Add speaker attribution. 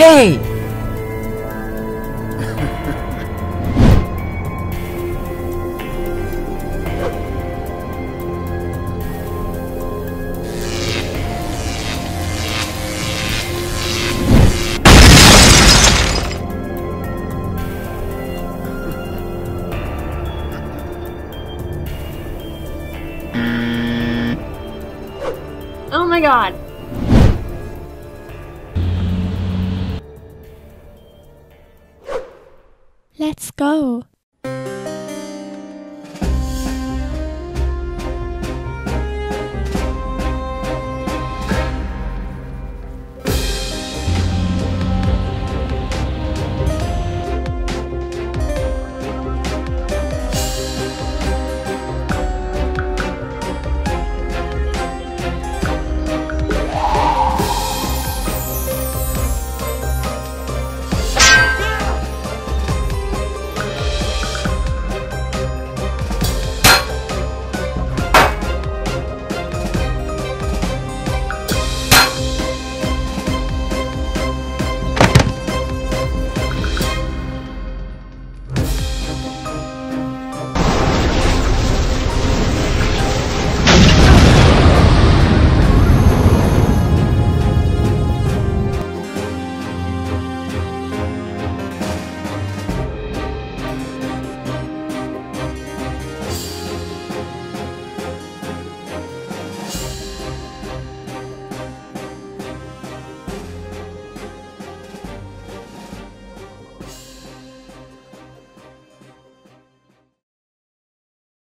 Speaker 1: Hey!
Speaker 2: Oh my god. go.